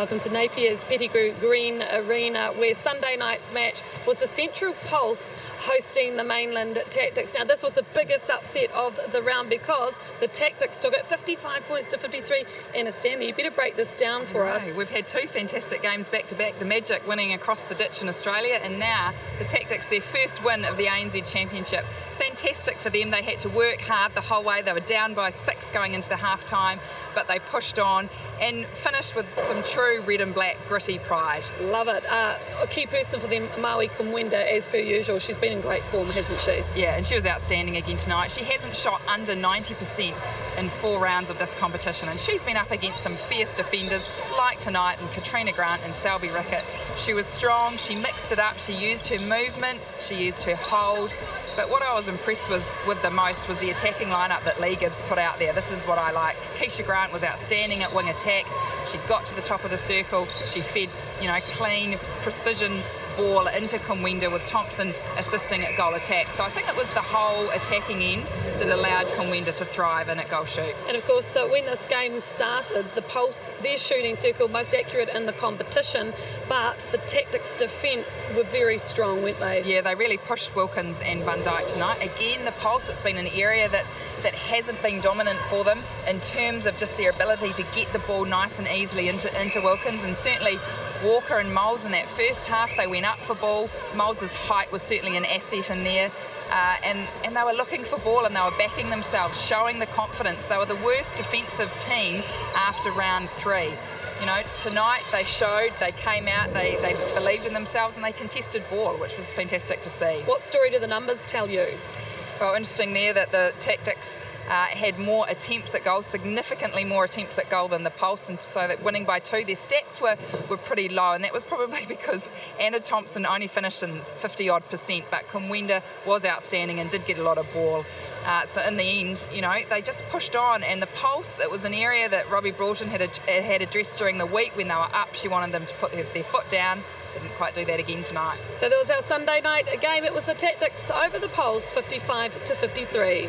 Welcome to Napier's Pettigrew Green Arena, where Sunday night's match was the Central Pulse hosting the Mainland Tactix. Now, this was the biggest upset of the round because the Tactix took it 55 points to 53. Anna Stanley, you better break this down for right. us. We've had two fantastic games back to back. The Magic winning across the ditch in Australia, and now the Tactix, their first win of the ANZ Championship. Fantastic for them. They had to work hard the whole way. They were down by six going into the half time, but they pushed on and finished with some true true red and black gritty pride. Love it. Uh, a key person for them, Mwai Kumwenda, as per usual. She's been in great form, hasn't she? Yeah, and she was outstanding again tonight. She hasn't shot under 90% in four rounds of this competition, and she's been up against some fierce defenders like tonight and Katrina Grant and Selby Rickett. She was strong, she mixed it up, she used her movement, she used her hold, but what I was impressed with, with the most was the attacking lineup that Lee Gibbs put out there. This is what I like. Keisha Grant was outstanding at wing attack. She got to the top of the circle. She fed, you know, clean, precision ball into Kumwenda with Thompson assisting at goal attack. So I think it was the whole attacking end that allowed Kumwenda to thrive in at goal shoot. And of course, so when this game started, the Pulse, their shooting circle most accurate in the competition, but the Tactix defence were very strong, weren't they? Yeah, they really pushed Wilkins and Van Dyke tonight. Again, the Pulse, it's been an area that, that hasn't been dominant for them in terms of just their ability to get the ball nice and easily into, into Wilkins. And certainly Walker and Moulds in that first half, they went up for ball. Moulds' height was certainly an asset in there. Uh, and, and they were looking for ball and they were backing themselves, showing the confidence. They were the worst defensive team after round three. You know, tonight they showed, they came out, they, they believed in themselves and they contested ball, which was fantastic to see. What story do the numbers tell you? Well, interesting there that the Tactix uh, had more attempts at goal, significantly more attempts at goal than the Pulse, and so that winning by two, their stats were, were pretty low, and that was probably because Anna Thompson only finished in 50 odd percent, but Kumwenda was outstanding and did get a lot of ball. Uh, so in the end, you know, they just pushed on, and the Pulse, it was an area that Robbie Broughton had, ad had addressed during the week when they were up. She wanted them to put their, their foot down, didn't quite do that again tonight. So there was our Sunday night game. It was the Tactix over the Pulse, 55 to 53.